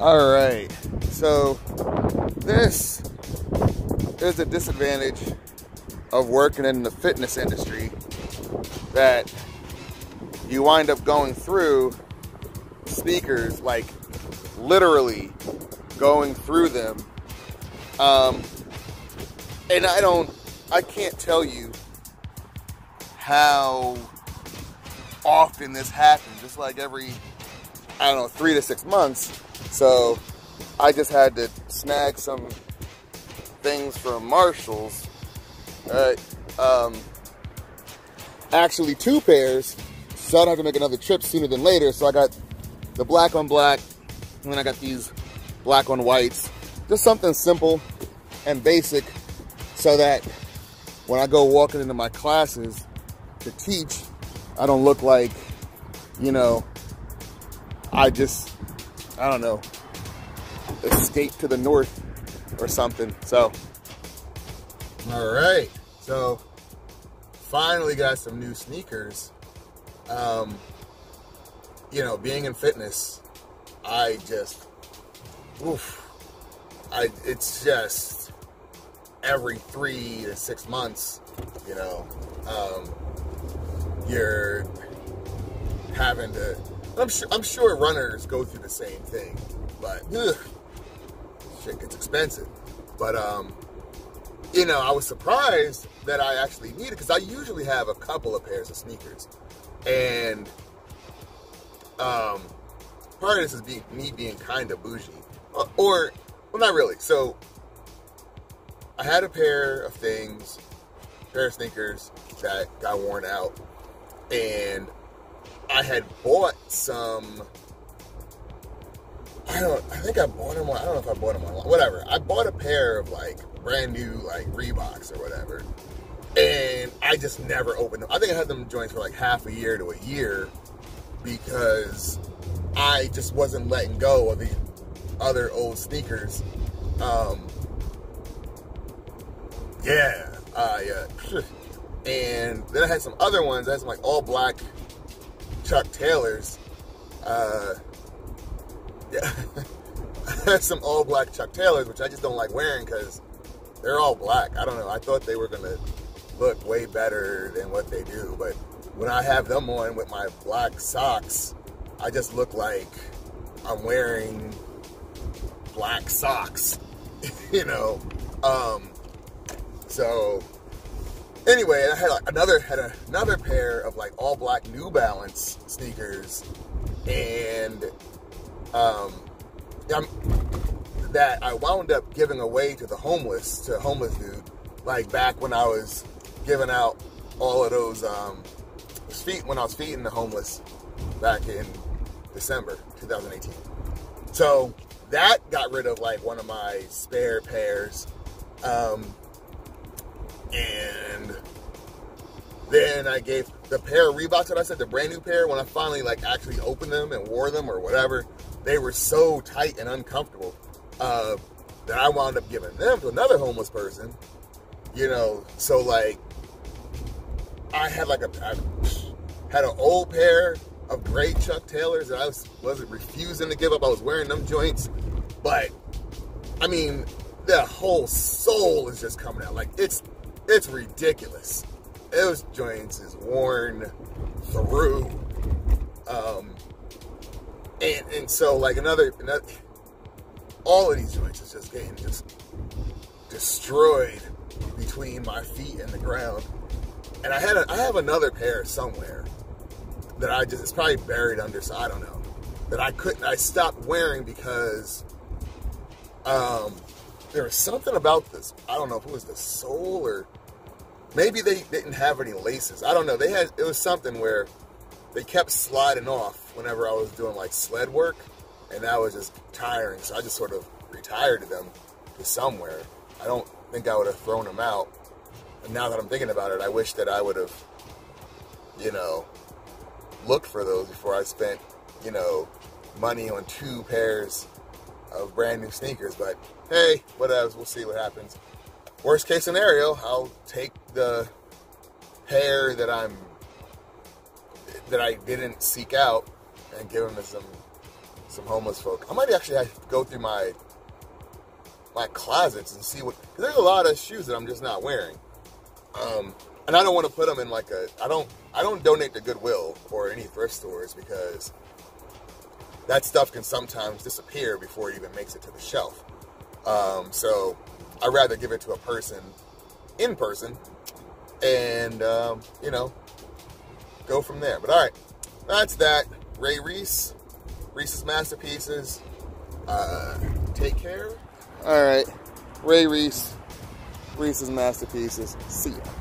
All right, so this is a disadvantage of working in the fitness industry that you wind up going through sneakers, like literally going through them. Um, and I don't, I can't tell you how often this happens, just like every, I don't know, three to six months. So I just had to snag some things from Marshalls. Um, actually, two pairs, so I don't have to make another trip sooner than later. So I got the black on black, and then I got these black on whites. Just something simple and basic so that when I go walking into my classes to teach, I don't look like, you know, I just, I don't know, escape to the north or something. So, all right. So, finally got some new sneakers. Um, you know, being in fitness, I just, oof, I, it's just every three to six months, you know, um, you're having to, I'm sure, I'm sure runners go through the same thing, but ugh, shit gets expensive. But, um, you know, I was surprised that I actually needed, because I usually have a couple of pairs of sneakers. And, um, part of this is being, me being kind of bougie. Or, or, well, not really. So, I had a pair of things, pair of sneakers that got worn out. And I had bought some I don't. I think I bought them. I don't know if I bought them online. Whatever. I bought a pair of like brand new like Reeboks or whatever, and I just never opened them. I think I had them joints for like half a year to a year because I just wasn't letting go of the other old sneakers. Um, yeah, uh, yeah. And then I had some other ones. I had some like all black Chuck Taylors. Uh, yeah, some all black Chuck Taylors, which I just don't like wearing because they're all black. I don't know. I thought they were gonna look way better than what they do, but when I have them on with my black socks, I just look like I'm wearing black socks, you know. Um, so anyway, I had another had another pair of like all black New Balance sneakers, and um, I'm, that I wound up giving away to the homeless, to a homeless dude, like back when I was giving out all of those um, feet when I was feeding the homeless back in December 2018. So that got rid of like one of my spare pairs. Um, and then I gave the pair of Reeboks that I said, the brand new pair, when I finally like actually opened them and wore them or whatever, they were so tight and uncomfortable uh, that I wound up giving them to another homeless person. You know, so like I had like a I had an old pair of gray Chuck Taylors that I was wasn't refusing to give up. I was wearing them joints, but I mean, the whole sole is just coming out. Like it's it's ridiculous. Those joints is worn through. Um, and and so like another, another all of these joints is just getting just destroyed between my feet and the ground. And I had a, I have another pair somewhere that I just it's probably buried under so I don't know that I couldn't I stopped wearing because um there was something about this I don't know if it was the sole or maybe they didn't have any laces I don't know they had it was something where they kept sliding off whenever I was doing like sled work, and that was just tiring. So I just sort of retired them to somewhere. I don't think I would have thrown them out. And now that I'm thinking about it, I wish that I would have, you know, looked for those before I spent, you know, money on two pairs of brand new sneakers. But hey, whatever. We'll see what happens. Worst case scenario, I'll take the pair that I'm that I didn't seek out and give them to some some homeless folk. I might actually go through my my closets and see what. Cause there's a lot of shoes that I'm just not wearing. Um, and I don't want to put them in like a. I don't. I don't donate to Goodwill or any thrift stores because that stuff can sometimes disappear before it even makes it to the shelf. Um, so I'd rather give it to a person in person and, um, you know, go from there. But all right, that's that. Ray Reese, Reese's Masterpieces. Uh, take care. All right, Ray Reese, Reese's Masterpieces. See ya.